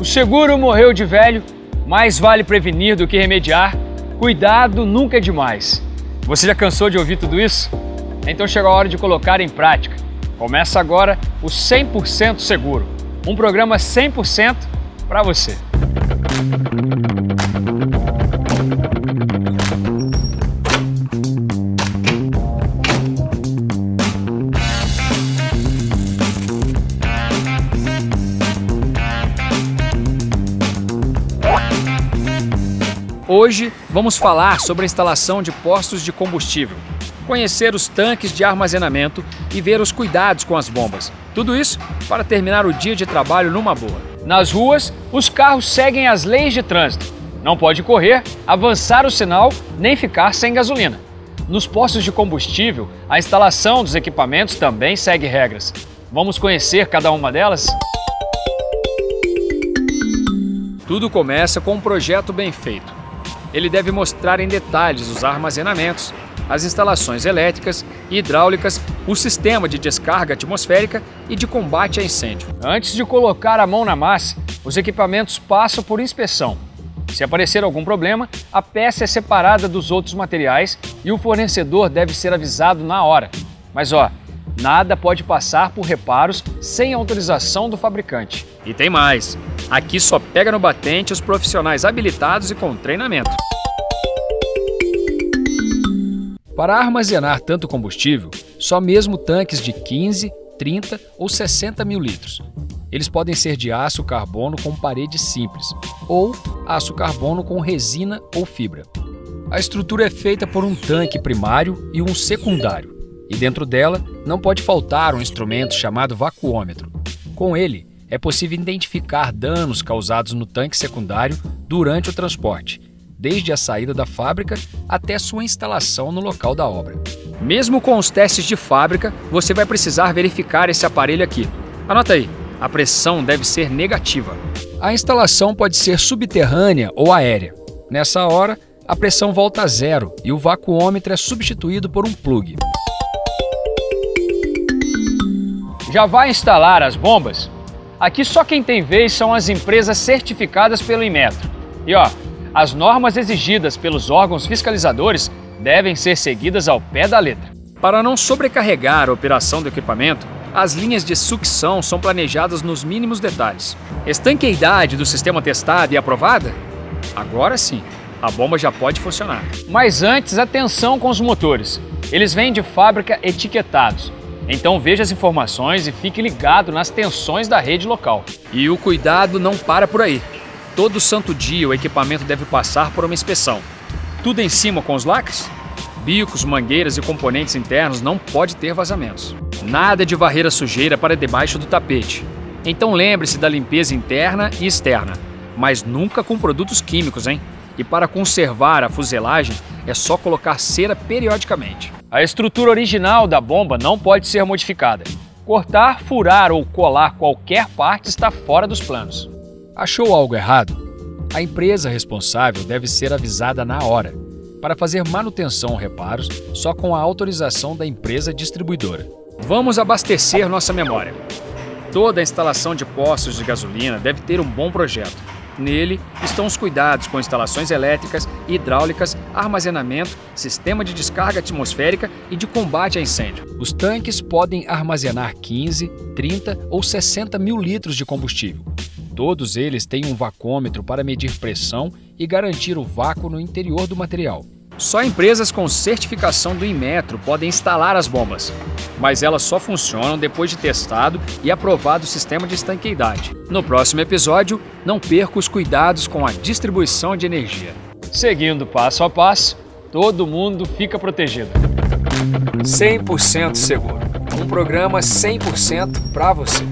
O seguro morreu de velho, mais vale prevenir do que remediar. Cuidado nunca é demais. Você já cansou de ouvir tudo isso? Então chegou a hora de colocar em prática. Começa agora o 100% Seguro, um programa 100% para você. Hoje vamos falar sobre a instalação de postos de combustível, conhecer os tanques de armazenamento e ver os cuidados com as bombas. Tudo isso para terminar o dia de trabalho numa boa. Nas ruas, os carros seguem as leis de trânsito. Não pode correr, avançar o sinal, nem ficar sem gasolina. Nos postos de combustível, a instalação dos equipamentos também segue regras. Vamos conhecer cada uma delas? Tudo começa com um projeto bem feito ele deve mostrar em detalhes os armazenamentos, as instalações elétricas e hidráulicas, o sistema de descarga atmosférica e de combate a incêndio. Antes de colocar a mão na massa, os equipamentos passam por inspeção. Se aparecer algum problema, a peça é separada dos outros materiais e o fornecedor deve ser avisado na hora. Mas ó, nada pode passar por reparos sem autorização do fabricante. E tem mais. Aqui só pega no batente os profissionais habilitados e com treinamento. Para armazenar tanto combustível, só mesmo tanques de 15, 30 ou 60 mil litros. Eles podem ser de aço carbono com parede simples ou aço carbono com resina ou fibra. A estrutura é feita por um tanque primário e um secundário, e dentro dela não pode faltar um instrumento chamado vacuômetro. Com ele, é possível identificar danos causados no tanque secundário durante o transporte, desde a saída da fábrica até sua instalação no local da obra. Mesmo com os testes de fábrica, você vai precisar verificar esse aparelho aqui. Anota aí, a pressão deve ser negativa. A instalação pode ser subterrânea ou aérea. Nessa hora, a pressão volta a zero e o vacuômetro é substituído por um plug. Já vai instalar as bombas? Aqui só quem tem vez são as empresas certificadas pelo Inmetro. E ó, as normas exigidas pelos órgãos fiscalizadores devem ser seguidas ao pé da letra. Para não sobrecarregar a operação do equipamento, as linhas de sucção são planejadas nos mínimos detalhes. Estanqueidade do sistema testada e aprovada? Agora sim, a bomba já pode funcionar. Mas antes, atenção com os motores. Eles vêm de fábrica etiquetados então veja as informações e fique ligado nas tensões da rede local. E o cuidado não para por aí. Todo santo dia o equipamento deve passar por uma inspeção. Tudo em cima com os lacres? Bicos, mangueiras e componentes internos não pode ter vazamentos. Nada de varrer a sujeira para debaixo do tapete. Então lembre-se da limpeza interna e externa, mas nunca com produtos químicos, hein? E para conservar a fuselagem é só colocar cera periodicamente. A estrutura original da bomba não pode ser modificada. Cortar, furar ou colar qualquer parte está fora dos planos. Achou algo errado? A empresa responsável deve ser avisada na hora, para fazer manutenção ou reparos só com a autorização da empresa distribuidora. Vamos abastecer nossa memória. Toda instalação de postos de gasolina deve ter um bom projeto Nele estão os cuidados com instalações elétricas, hidráulicas, armazenamento, sistema de descarga atmosférica e de combate a incêndio. Os tanques podem armazenar 15, 30 ou 60 mil litros de combustível. Todos eles têm um vacômetro para medir pressão e garantir o vácuo no interior do material. Só empresas com certificação do Inmetro podem instalar as bombas, mas elas só funcionam depois de testado e aprovado o sistema de estanqueidade. No próximo episódio, não perca os cuidados com a distribuição de energia. Seguindo passo a passo, todo mundo fica protegido. 100% seguro. Um programa 100% para você.